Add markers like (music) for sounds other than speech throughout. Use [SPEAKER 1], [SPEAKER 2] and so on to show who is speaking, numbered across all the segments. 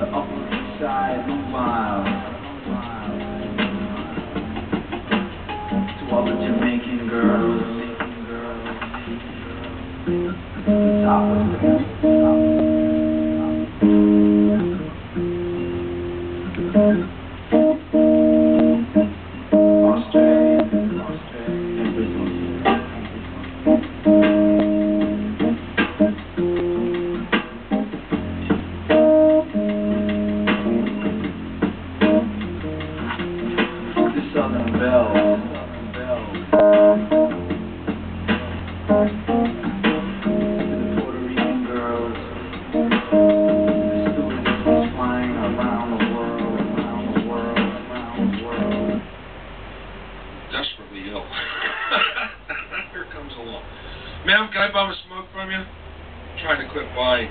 [SPEAKER 1] the Upper East Side, Luau. To all the Jamaican girls, Jamaican girls. top of the (laughs)
[SPEAKER 2] Ma'am, can I bum a smoke from you? trying to quit buying.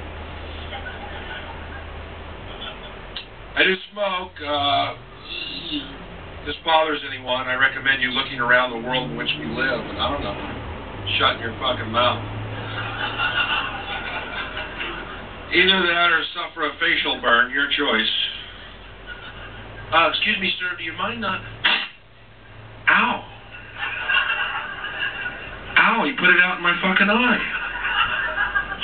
[SPEAKER 2] I do smoke. Uh, this bothers anyone, I recommend you looking around the world in which we live, and I don't know, shutting your fucking mouth. Either that or suffer a facial burn, your choice. Uh, excuse me, sir, do you mind not... Ow. Ow, he put it out in my fucking eye.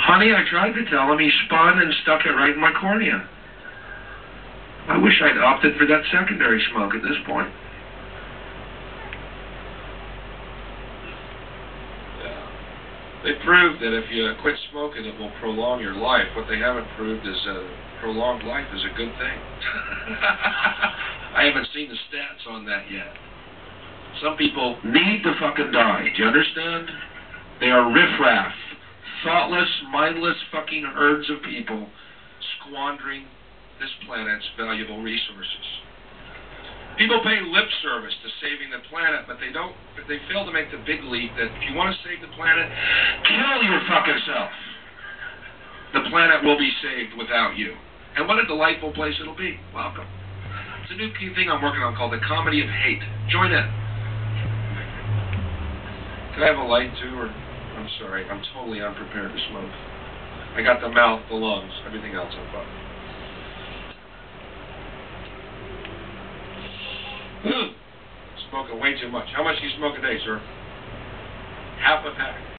[SPEAKER 2] Honey, I tried to tell him. He spun and stuck it right in my cornea. I wish I'd opted for that secondary smoke at this point. Yeah. They proved that if you quit smoking, it will prolong your life. What they haven't proved is uh, prolonged life is a good thing. (laughs) I haven't seen the stats on that yet. Some people need to fucking die. Do you understand? They are riffraff, thoughtless, mindless fucking herds of people squandering this planet's valuable resources. People pay lip service to saving the planet, but they don't. They fail to make the big leap that if you want to save the planet, kill your fucking self. The planet will be saved without you. And what a delightful place it'll be. Welcome. It's a new key thing I'm working on called the comedy of hate. Join in. Can I have a light too, or I'm sorry, I'm totally unprepared to smoke. I got the mouth, the lungs, everything else I'm fine. (clears throat) Smoking way too much. How much do you smoke a day, sir? Half a pack.